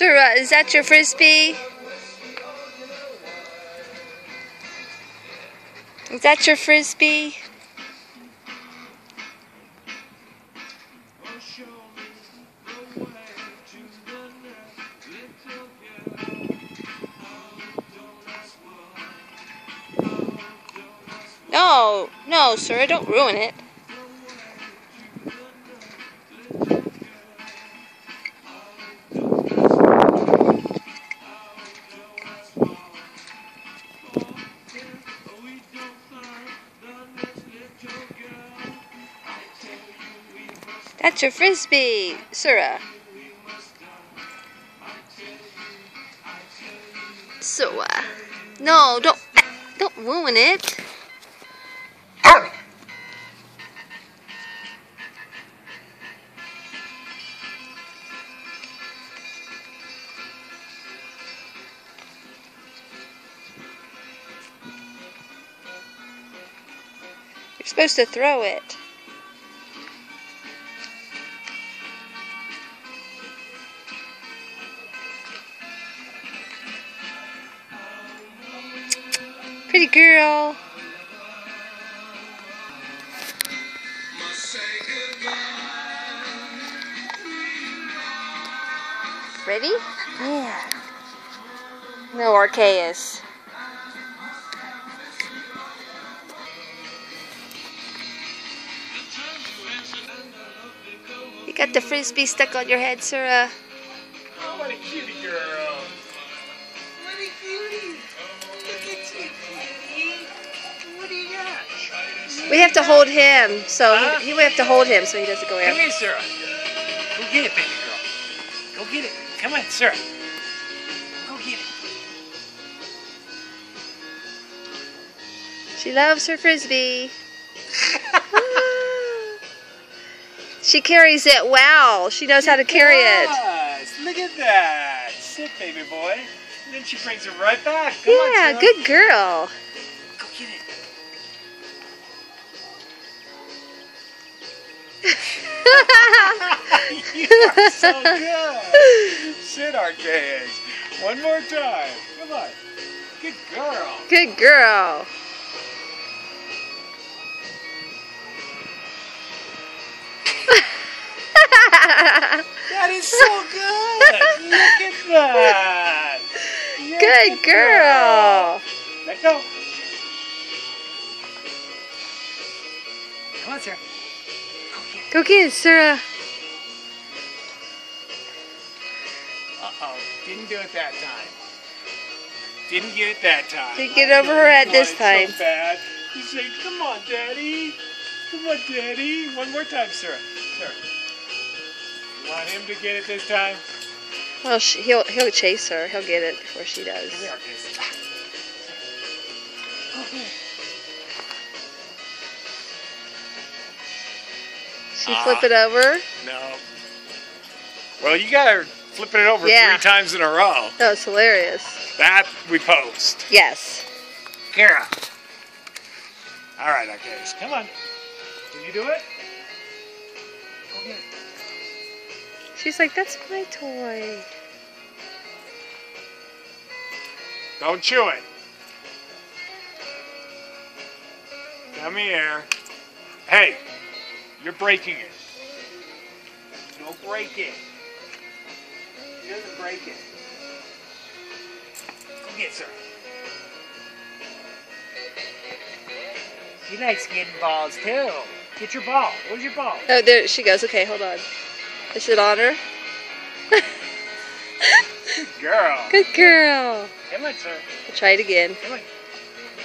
Surah, is that your frisbee? Is that your frisbee? No, no, sir, don't ruin it. That's your frisbee, Surah. So, uh, no, don't, don't ruin it. You're supposed to throw it. Pretty girl. Ready? Yeah. No, Arceus. You got the frisbee stuck on your head, Surah. We have to hold him, so Huh? he, he we have to hold him so he doesn't go Come out. here, Surah. Go get it, baby girl. Go get it. Come on, Surah. Go get it. She loves her frisbee. she carries it well. She knows how to carry it. Look at that. Sit, baby boy. And then she brings it right back. Come Yeah, Surah. good girl. you are so good. Sit, Arceus. One more time. Come on. Good girl. Good girl. That is so good. Look at that. You're a Good girl. Let go. Come on, Surah. Go get it. Surah. Uh-oh. Didn't do it that time. Didn't get it that time. Didn't get over her head this time. So bad. Come on, Daddy. Come on, Daddy. One more time, Surah. Surah. You want him to get it this time? Well, she, he'll he'll chase her. He'll get it before she does. Come here, Arceus. Okay. She Ah. flip it over. No. Well, you got her flipping it over Yeah. three times in a row. That was hilarious. That we post. Yes. Kara. All right, Arceus. Come on. Can you do it? Go get it. She's like, that's my toy. Don't chew it. Come here. Hey, you're breaking it. Don't break it. He doesn't break it. Go get sir. She likes getting balls too. Get your ball. Where's your ball? Oh, there she goes. Okay, hold on. Is it on her? Good girl. Good girl. Come on, sir. We'll try it again. Come on.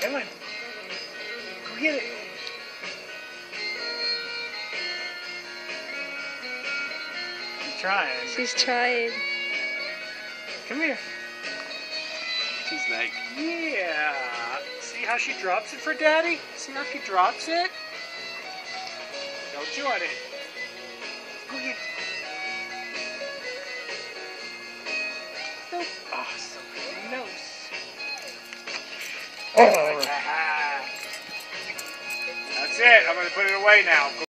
Come on. Go get it. Trying. She's trying. Come here. She's like, yeah. See how she drops it for daddy? See how she drops it? Don't chew on it. Go get it. Nope. Oh, so close. That's it. I'm going to put it away now. Go